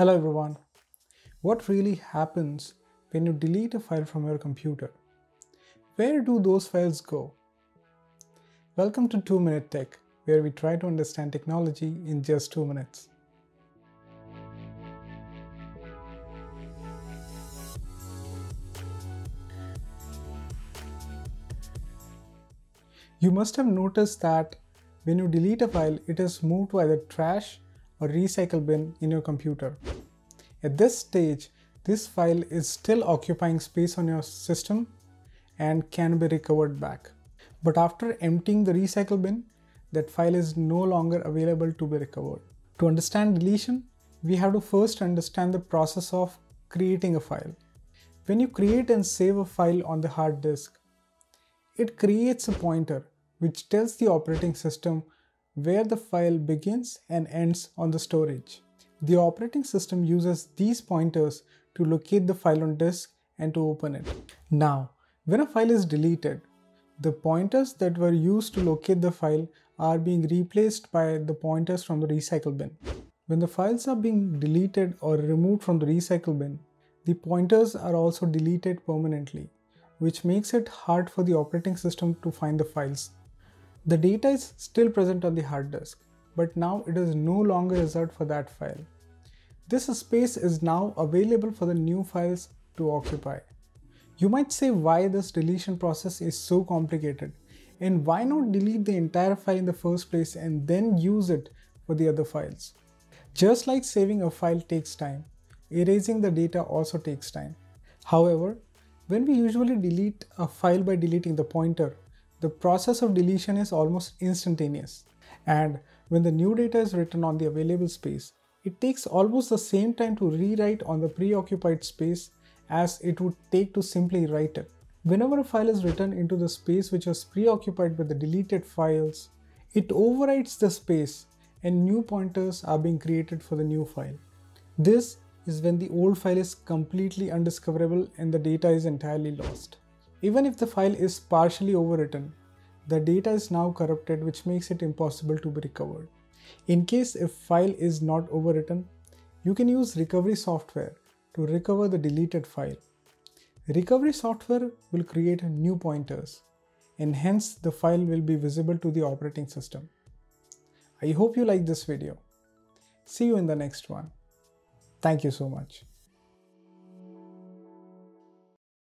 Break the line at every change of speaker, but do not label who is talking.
Hello everyone. What really happens when you delete a file from your computer? Where do those files go? Welcome to 2 Minute Tech, where we try to understand technology in just 2 minutes. You must have noticed that when you delete a file, it is moved to either trash or recycle bin in your computer. At this stage, this file is still occupying space on your system and can be recovered back. But after emptying the recycle bin, that file is no longer available to be recovered. To understand deletion, we have to first understand the process of creating a file. When you create and save a file on the hard disk, it creates a pointer which tells the operating system where the file begins and ends on the storage. The operating system uses these pointers to locate the file on disk and to open it. Now, when a file is deleted, the pointers that were used to locate the file are being replaced by the pointers from the recycle bin. When the files are being deleted or removed from the recycle bin, the pointers are also deleted permanently, which makes it hard for the operating system to find the files. The data is still present on the hard disk, but now it is no longer reserved for that file. This space is now available for the new files to occupy. You might say why this deletion process is so complicated and why not delete the entire file in the first place and then use it for the other files. Just like saving a file takes time, erasing the data also takes time. However, when we usually delete a file by deleting the pointer, the process of deletion is almost instantaneous. And when the new data is written on the available space, it takes almost the same time to rewrite on the preoccupied space as it would take to simply write it. Whenever a file is written into the space which was preoccupied with the deleted files, it overwrites the space and new pointers are being created for the new file. This is when the old file is completely undiscoverable and the data is entirely lost. Even if the file is partially overwritten, the data is now corrupted which makes it impossible to be recovered. In case if file is not overwritten, you can use recovery software to recover the deleted file. Recovery software will create new pointers and hence the file will be visible to the operating system. I hope you like this video. See you in the next one. Thank you so much.